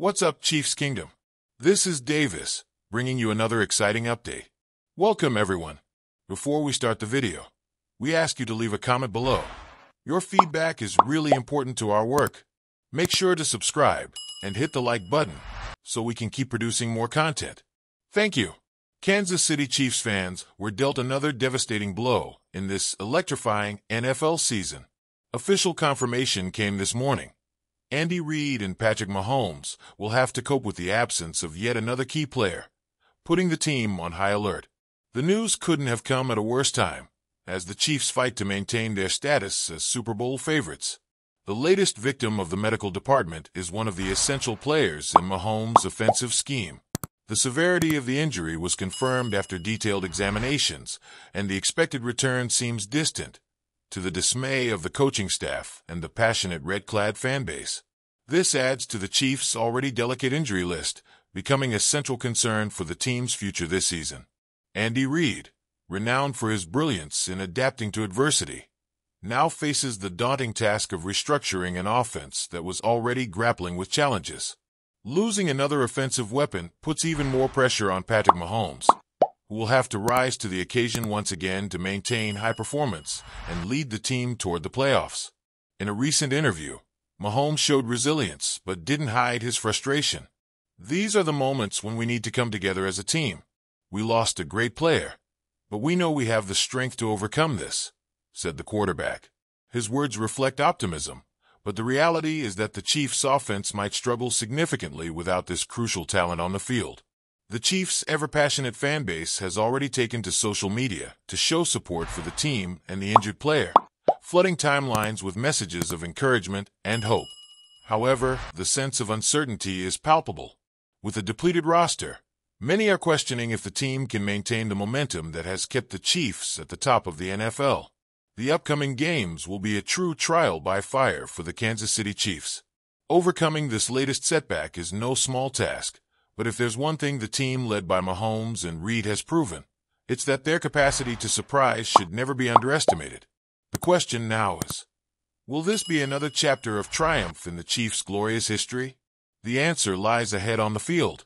What's up, Chiefs Kingdom? This is Davis, bringing you another exciting update. Welcome, everyone. Before we start the video, we ask you to leave a comment below. Your feedback is really important to our work. Make sure to subscribe and hit the like button so we can keep producing more content. Thank you. Kansas City Chiefs fans were dealt another devastating blow in this electrifying NFL season. Official confirmation came this morning. Andy Reid and Patrick Mahomes will have to cope with the absence of yet another key player, putting the team on high alert. The news couldn't have come at a worse time, as the Chiefs fight to maintain their status as Super Bowl favorites. The latest victim of the medical department is one of the essential players in Mahomes' offensive scheme. The severity of the injury was confirmed after detailed examinations, and the expected return seems distant, to the dismay of the coaching staff and the passionate red-clad fanbase. This adds to the Chiefs' already delicate injury list, becoming a central concern for the team's future this season. Andy Reid, renowned for his brilliance in adapting to adversity, now faces the daunting task of restructuring an offense that was already grappling with challenges. Losing another offensive weapon puts even more pressure on Patrick Mahomes, will have to rise to the occasion once again to maintain high performance and lead the team toward the playoffs. In a recent interview, Mahomes showed resilience but didn't hide his frustration. These are the moments when we need to come together as a team. We lost a great player, but we know we have the strength to overcome this said the quarterback. His words reflect optimism, but the reality is that the Chiefs' offense might struggle significantly without this crucial talent on the field. The Chiefs' ever-passionate fan base has already taken to social media to show support for the team and the injured player, flooding timelines with messages of encouragement and hope. However, the sense of uncertainty is palpable. With a depleted roster, many are questioning if the team can maintain the momentum that has kept the Chiefs at the top of the NFL. The upcoming games will be a true trial by fire for the Kansas City Chiefs. Overcoming this latest setback is no small task, but if there's one thing the team led by Mahomes and Reid has proven, it's that their capacity to surprise should never be underestimated. The question now is, will this be another chapter of triumph in the Chiefs' glorious history? The answer lies ahead on the field.